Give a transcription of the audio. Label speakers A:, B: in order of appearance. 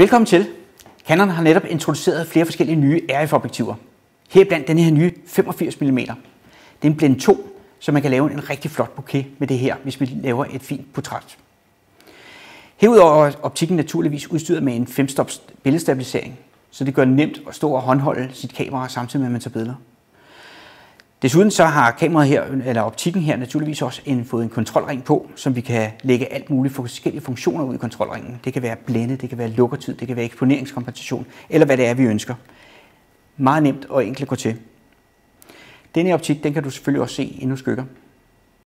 A: Velkommen til. Canon har netop introduceret flere forskellige nye RF-objektiver. Her blandt den her nye 85 mm. Det er en Blend 2, så man kan lave en rigtig flot bouquet med det her, hvis vi laver et fint portræt. Herudover er optikken naturligvis udstyret med en 5-stops billedstabilisering, så det gør det nemt at stå og håndholde sit kamera samtidig med, at man tager billeder. Desuden så har kameraet her, eller optikken her naturligvis også en, fået en kontrolring på, som vi kan lægge alt muligt forskellige funktioner ud i kontrolringen. Det kan være blænde, det kan være lukkertid, det kan være eksponeringskompensation, eller hvad det er, vi ønsker. Meget nemt og enkelt at gå til. Denne optik, den kan du selvfølgelig også se endnu skygger.